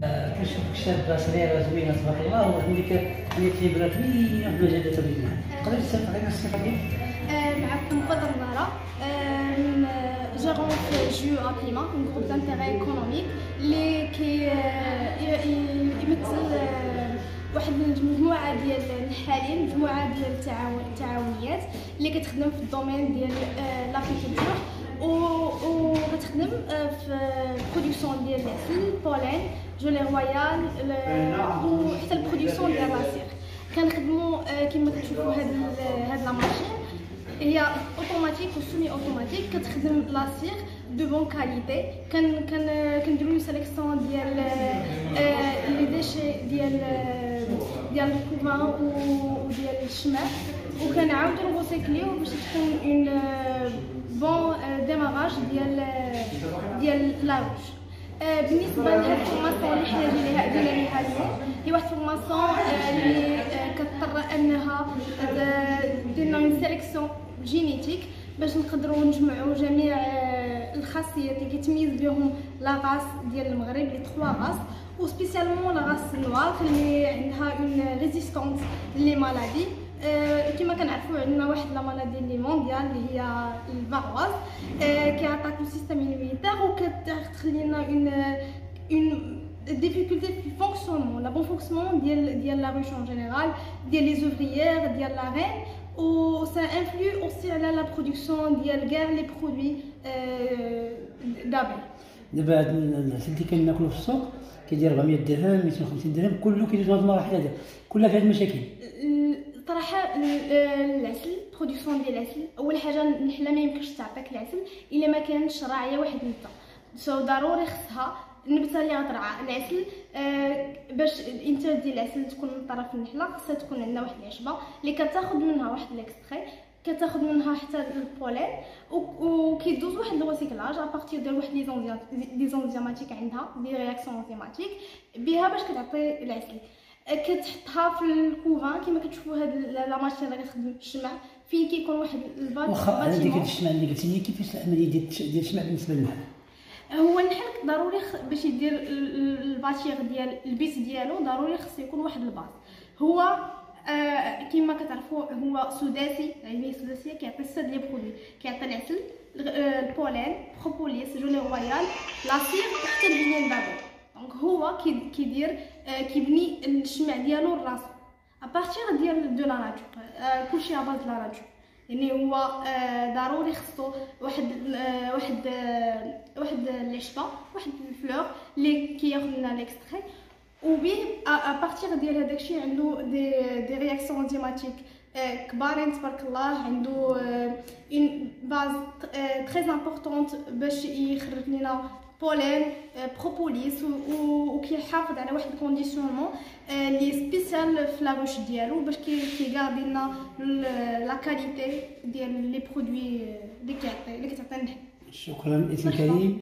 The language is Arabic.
كنشوفك شابه صغيره زوينه تبارك الله وعندك عندك خبره كبيره في مجال التدريب تقدر تسالك علينا الصفة ديالك؟ معكم من gérante في GIE Apima un groupe d'intérêt économique. اللي كي يمثل واحد المجموعة ديال الحالين مجموعة ديال التعاون التعاونيات. اللي كتخدم في ال domaine ديال l'apiculture وكتخدم في production ديال العسل pollen gelée royale وحتى ال production ديال la cire كنخدموا كما كتشوفوا هاد هاد la machine هي automatique و semi-automatique كتخدم la cire de bonne qualité كان كان كنديروا sélection ديال les déchets ديال ديال ال couvain وديال الشمع وكنعاودو ن recycl يو باش تكون un bon démarrage ديال ديال la ruche بالنسبة لهاد ال formation اللي حنا جينا دينا ليها اليوم هي واحد ال formation اللي كتضطر أنها دير لنا une sélection génétique باش نقدروا نجمعوا جميع الخاصيات اللي كيتميز بهم la race ديال المغرب les trois races و spécialement la race noire اللي عندها une résistance les maladies. كما كنعرفوا عندنا واحد la maladie اللي mondiale اللي هي ال varroase كي attaque le système immunitaire وكتخلينا une une difficulté في ال fonctionnement le bon fonctionnement ديال ديال la ruche en général ديال les ouvrières ديال la reine و ça influe aussi على la production ديال كاع les produits دابا دابا هاد العسل اللي كناكلو في السوق كيدير 400 درهم 250 درهم كله كيدوز هاد المراحل هذا. كلها فيها المشاكل. صراحة العسل production ديال العسل أول حاجة النحله ما يمكنش تعطيك العسل إلا ما كانتش راعية واحد النبته so ضروري خصها النبته اللي غترعى العسل آه باش الانتاج ديال العسل تكون من طرف النحلة خصها تكون عندنا واحد العشبة اللي كتاخذ منها واحد ال extrait كتاخذ منها حتى ال pollen وكيدوز واحد ال recyclage à partir ديال واحد les enzymatiques عندها des réactions enzymatiques بها باش كتعطي العسل. كتحطها في ال couvain كما كتشوفوا هاد la machine اللي كتخدم الشمع فين كيكون واحد ال pâte واخا هذيك الشمع اللي قلتي لي كيفاش العملية ديال ديال الشمع بالنسبة للنحل؟ ضروري باش يدير ال bâtir ديال البيت ديالو ضروري خص يكون واحد ال pâte هو آه كما كتعرفوا هو سداسي علميه سداسية كيعطي سد les produits كيعطي العسل ال pollen propolis gelée royale la cire وحتى ال venin d'abeille donc هو كيدير آه كيبني الشمع ديالو لراسو. à partir ديال de la nature آه كلشي à base la nature يعني هو آه ضروري خصو واحد آه واحد آه واحد العشبة واحد ال fleur اللي كياخذ لنا l'extrait وبيه à partir ديال هذاك الشيء عنده des des réactions enzymatiques كبارين تبارك الله عنده une base très importante باش يخرج لنا pollen propolis وكيحافظ على واحد ال conditionnement اللي spécial في la ruche ديالو باش كي garder لنا la qualité ديال les produits اللي كيعطي اللي كتعطي شكرا اسم كريم